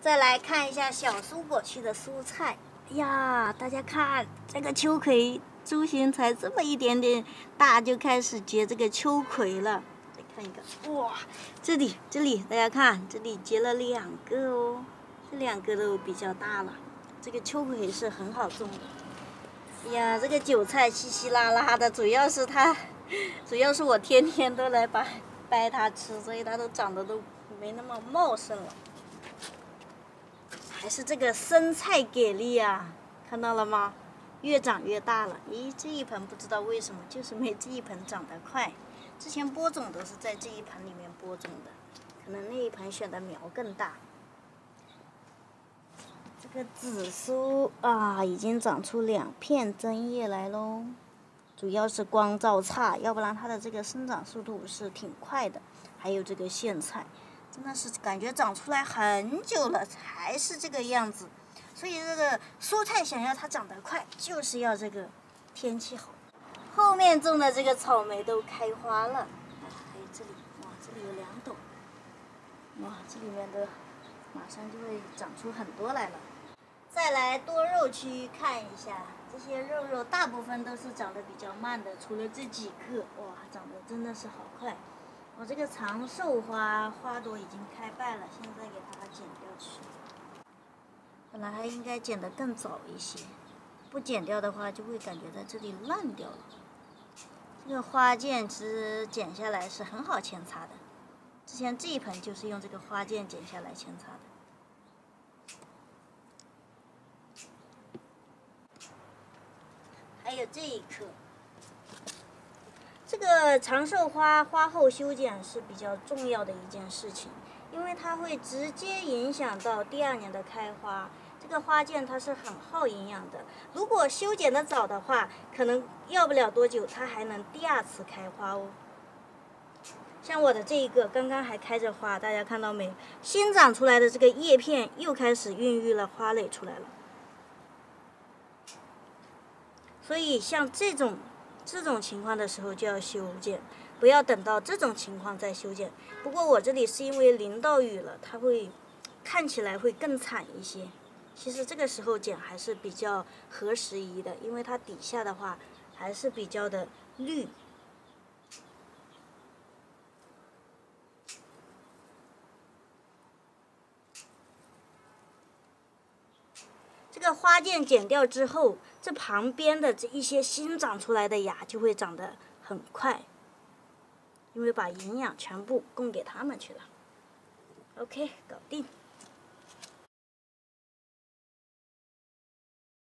再来看一下小蔬果区的蔬菜。哎呀，大家看这个秋葵，株型才这么一点点大，就开始结这个秋葵了。再看一个，哇，这里这里大家看，这里结了两个哦，这两个都比较大了。这个秋葵是很好种的。哎呀，这个韭菜稀稀拉拉的，主要是它，主要是我天天都来掰掰它吃，所以它都长得都没那么茂盛了。还是这个生菜给力啊，看到了吗？越长越大了。咦，这一盆不知道为什么就是没这一盆长得快。之前播种都是在这一盆里面播种的，可能那一盆选的苗更大。这个紫苏啊，已经长出两片针叶来喽。主要是光照差，要不然它的这个生长速度是挺快的。还有这个苋菜，真的是感觉长出来很久了，还是这个样子。所以这个蔬菜想要它长得快，就是要这个天气好。后面种的这个草莓都开花了，啊，还有这里，哇，这里有两朵，哇，这里面的马上就会长出很多来了。再来多肉区看一下，这些肉肉大部分都是长得比较慢的，除了这几个，哇，长得真的是好快。我这个长寿花花朵已经开败了，现在给它剪掉去。本来还应该剪得更早一些，不剪掉的话就会感觉在这里烂掉了。这个花剑其实剪下来是很好扦插的，之前这一盆就是用这个花剑剪下来扦插的。还有这一棵，这个长寿花花后修剪是比较重要的一件事情，因为它会直接影响到第二年的开花。这个花剑它是很耗营养的，如果修剪的早的话，可能要不了多久它还能第二次开花哦。像我的这一个刚刚还开着花，大家看到没？新长出来的这个叶片又开始孕育了花蕾出来了。所以像这种这种情况的时候就要修剪，不要等到这种情况再修剪。不过我这里是因为淋到雨了，它会看起来会更惨一些。其实这个时候剪还是比较合时宜的，因为它底下的话还是比较的绿。这个花剑剪掉之后，这旁边的这一些新长出来的芽就会长得很快，因为把营养全部供给它们去了。OK，搞定。